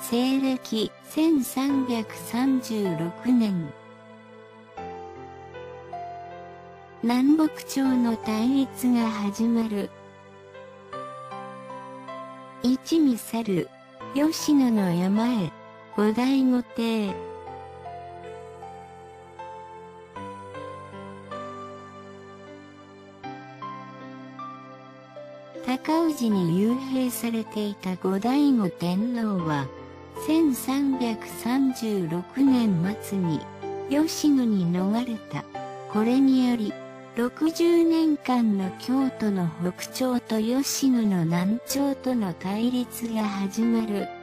西暦1336年。南北朝の対立が始まる。一味去る、吉野の山へ、五代御帝。高氏に幽閉されていた後醍醐天皇は、1336年末に、吉野に逃れた。これにより、60年間の京都の北朝と吉野の南朝との対立が始まる。